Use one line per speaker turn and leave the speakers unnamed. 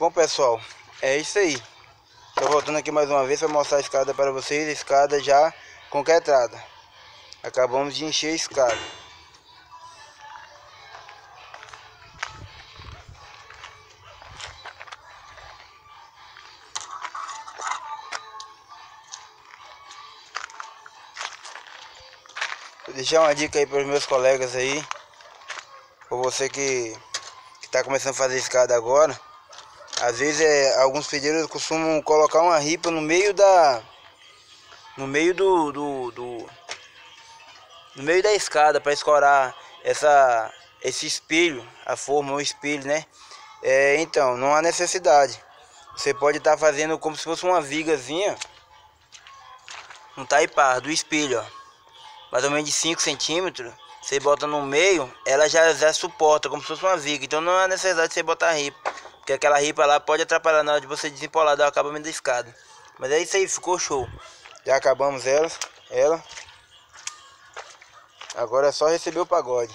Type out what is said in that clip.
Bom pessoal, é isso aí. Tô voltando aqui mais uma vez para mostrar a escada para vocês. A escada já concretada. Acabamos de encher a escada. Vou deixar uma dica aí para os meus colegas aí. Para você que está começando a fazer escada agora. Às vezes é, alguns pedreiros costumam colocar uma ripa no meio da. No meio do. do, do no meio da escada para escorar essa, esse espelho, a forma, o espelho, né? É, então, não há necessidade. Você pode estar tá fazendo como se fosse uma vigazinha. Um taipar do espelho, ó. Mais ou menos de 5 centímetros. Você bota no meio, ela já, já suporta, como se fosse uma viga. Então não há necessidade de você botar ripa. Porque aquela ripa lá pode atrapalhar na hora de você desempolar o acabamento da escada. Mas é isso aí, ficou show. Já acabamos ela, ela. Agora é só receber o pagode.